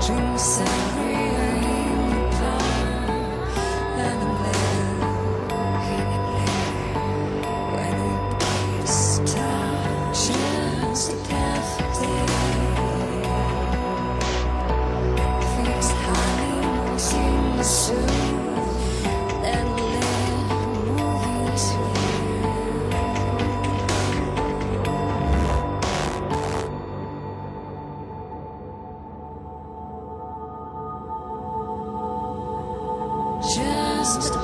Dreams. sun. Just